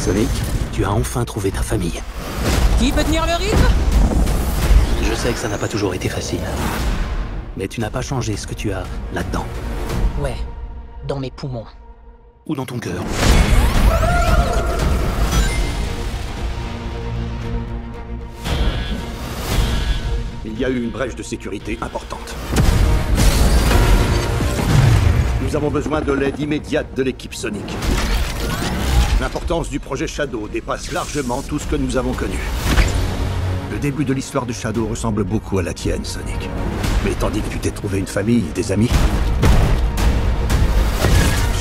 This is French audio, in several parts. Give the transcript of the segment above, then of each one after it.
Sonic, tu as enfin trouvé ta famille. Qui peut tenir le rythme? Je sais que ça n'a pas toujours été facile. Mais tu n'as pas changé ce que tu as là-dedans. Ouais, dans mes poumons. Ou dans ton cœur. Il y a eu une brèche de sécurité importante. Nous avons besoin de l'aide immédiate de l'équipe Sonic. L'importance du projet Shadow dépasse largement tout ce que nous avons connu. Le début de l'histoire de Shadow ressemble beaucoup à la tienne, Sonic. Mais tandis que tu t'es trouvé une famille, des amis,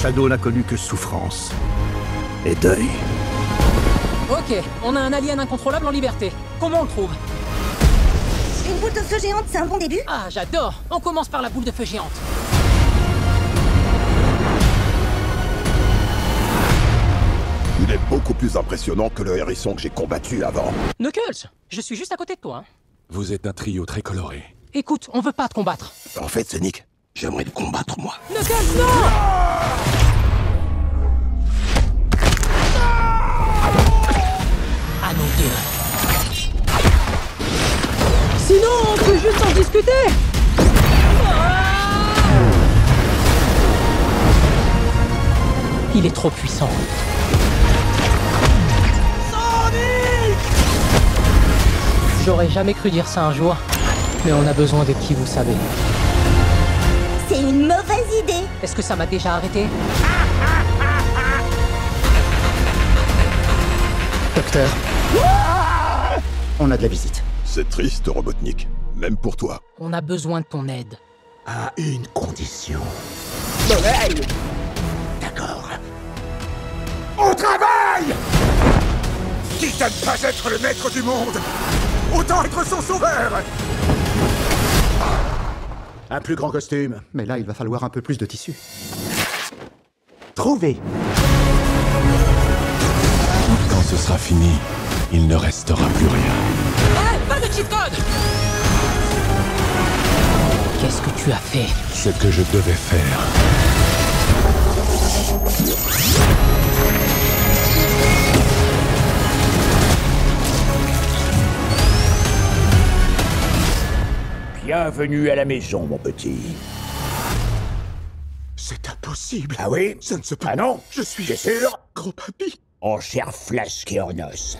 Shadow n'a connu que souffrance et deuil. Ok, on a un alien incontrôlable en liberté. Comment on le trouve? Une boule de feu géante, c'est un bon début? Ah, j'adore On commence par la boule de feu géante. Beaucoup plus impressionnant que le hérisson que j'ai combattu avant. Knuckles, je suis juste à côté de toi. hein. Vous êtes un trio très coloré. Écoute, on veut pas te combattre. En fait, Sonic, j'aimerais te combattre, moi. Knuckles, non deux. Sinon, on peut juste en discuter Il est trop puissant. J'aurais jamais cru dire ça un jour, mais on a besoin de qui vous savez. C'est une mauvaise idée Est-ce que ça m'a déjà arrêté? Docteur. On a de la visite. C'est triste, Robotnik. Même pour toi. On a besoin de ton aide. À une condition. D'accord. Au travail Quitte à ne pas être le maître du monde, autant être son sauveur Un plus grand costume. Mais là, il va falloir un peu plus de tissu. Trouvé. Quand ce sera fini, il ne restera plus rien. Eh, pas de cheat code Qu'est-ce que tu as fait? Ce que je devais faire. Bienvenue à la maison, mon petit. C'est impossible. Ah oui Ça ne se peut. Ah non Je suis T'es sûr gros papy. En chair flasque et en os.